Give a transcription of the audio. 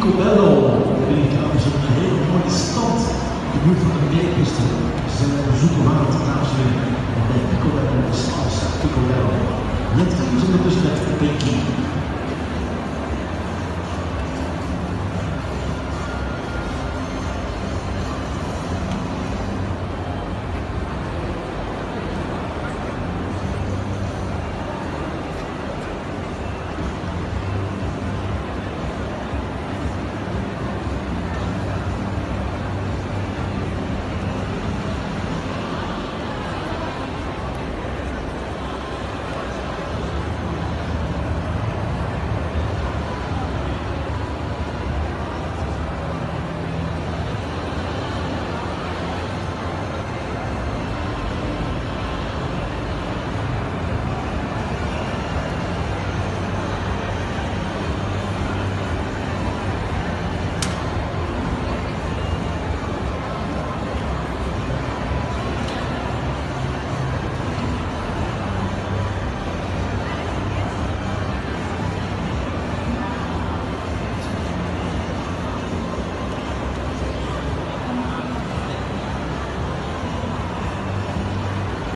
Picobello, daar ben ik trouwens in een hele mooie stad, de buurt van de Meerkusten. Ze zijn op bezoek te dames eh, en bij Picobello, is alles Picobello. Net even ondertussen met de Peking.